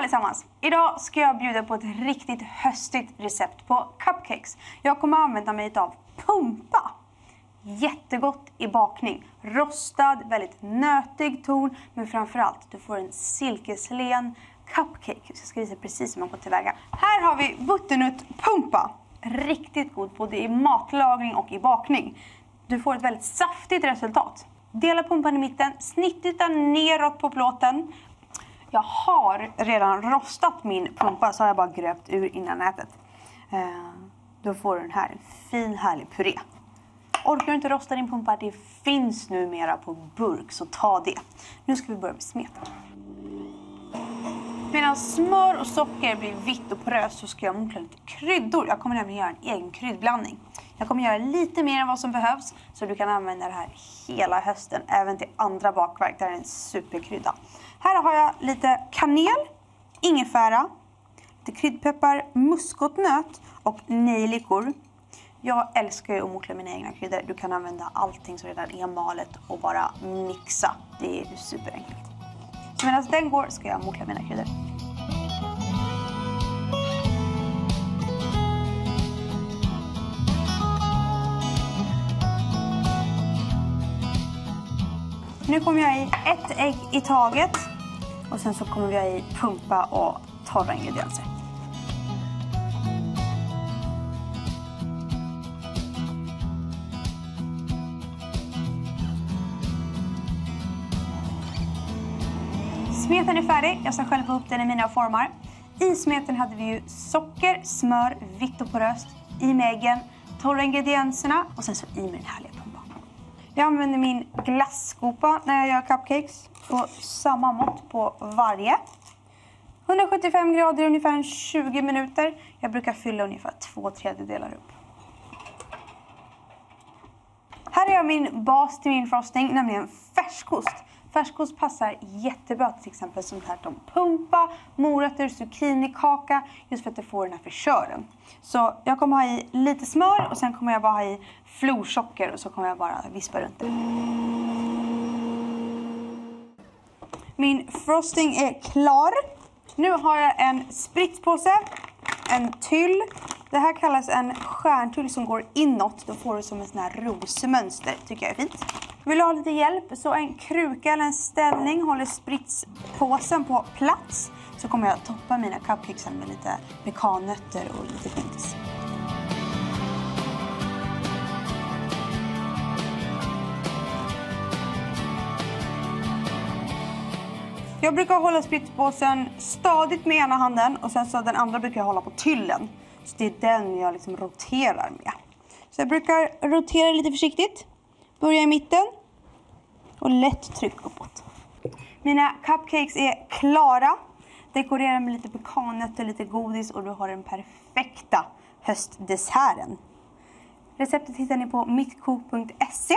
allesammans! Idag ska jag bjuda på ett riktigt höstigt recept på cupcakes. Jag kommer använda mig av pumpa. Jättegott i bakning. Rostad, väldigt nötig ton, men framförallt du får en silkeslen cupcake. Jag ska visa precis hur man går tillväga. Här har vi butternutpumpa. Riktigt god både i matlagning och i bakning. Du får ett väldigt saftigt resultat. Dela pumpan i mitten, snittyta neråt på plåten. Jag har redan rostat min pumpa så har jag bara gröpt ur innan ätet. Eh, då får du den här, en fin härlig puré. Orkar du inte rosta din pumpa, det finns numera på burk, så ta det. Nu ska vi börja med smeten. Medan smör och socker blir vitt och poröst så ska jag motla lite kryddor. Jag kommer nämligen göra en egen kryddblandning. Jag kommer göra lite mer än vad som behövs så du kan använda det här hela hösten, även till andra bakverk. Det här är en superkrydda. Här har jag lite kanel, ingefära, lite kryddpeppar, muskotnöt och nejlikor. Jag älskar ju att mokla mina egna kryddor. Du kan använda allting som redan är malet och bara mixa. Det är superenkelt. Medan den går ska jag mokla mina kryddor. Nu kommer jag i ett ägg i taget och sen så kommer jag i pumpa och torra ingredienser. Smeten är färdig. Jag ska skölja upp den i mina formar. I smeten hade vi ju socker, smör, vitt och poröst, i med äggen, torra ingredienserna och sen så i med den härliga. Jag använder min glasskopa när jag gör cupcakes på samma mått på varje. 175 grader i ungefär 20 minuter. Jag brukar fylla ungefär två tredjedelar upp. Här har jag min bas till min frosting, nämligen färskost. Färskost passar jättebra till exempel sånt här som pumpa, morötter, zucchinikaka just för att det får den här fräschören. Så jag kommer ha i lite smör och sen kommer jag bara ha i florsocker och så kommer jag bara vispa runt det. Min frosting är klar. Nu har jag en spritspåse, en tyll. Det här kallas en stjärntyll som går inåt. Då får du som en sån här rosmönster. tycker jag är fint. Vill du ha lite hjälp så en kruka eller en ställning håller spritspåsen på plats. Så kommer jag toppa mina cupcakes med lite pekannötter och lite skintis. Jag brukar hålla spritspåsen stadigt med ena handen och sen så den andra brukar jag hålla på tyllen. Så det är den jag liksom roterar med. Så jag brukar rotera lite försiktigt. Börja i mitten och lätt tryck uppåt. Mina cupcakes är klara. Dekorera med lite pekannötter, lite godis och du har den perfekta höstdesserten. Receptet hittar ni på mittkok.se.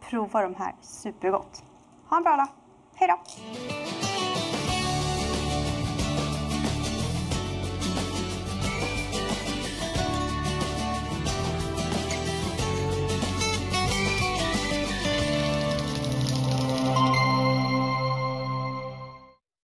Prova de här supergott. Ha en bra dag. Hej då!